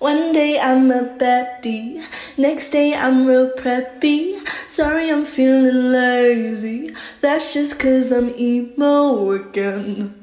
One day I'm a baddie, next day I'm real preppy. Sorry I'm feeling lazy, that's just cause I'm emo again.